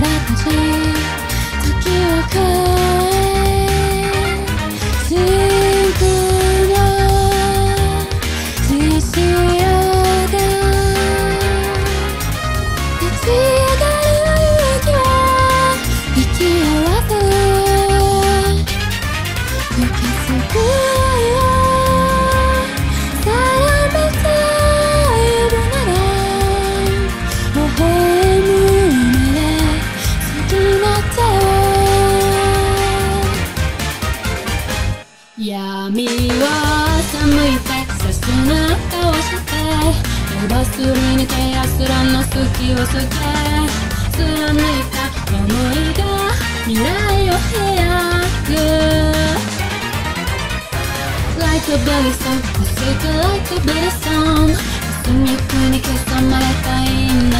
散らかし時を変え飛ばすり抜け安らの隙を捨て貫いた思いが未来を開く Like a belly song, I say it like a belly song 墨くに刻まれた因縁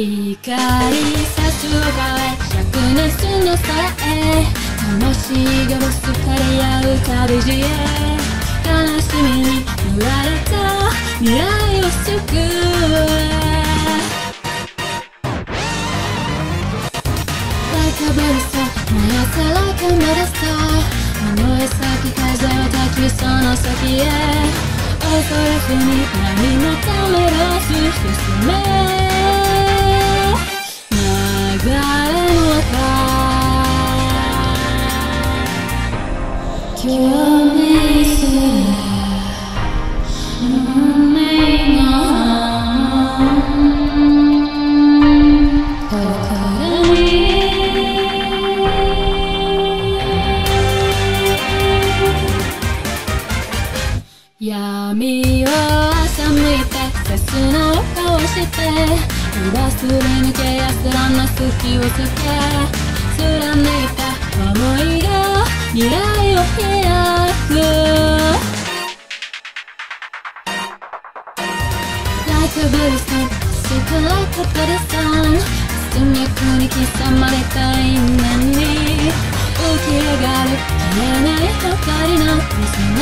光さす場へ灼熱の空へ魂がぶつかり合う旅路へ悲しみに言われた未来を救う。Like a belly song 燃やせ like a medicine 燃え先風を焚きその先へ恐れずに波のためらす進め闇を朝向いて切なを交わして裏すり抜け安らな隙をつけ貫いた想いが未来を開く Like a bird song, super like a bird song 澄脈に刻まれた因縁に浮き上がる消えない光の絆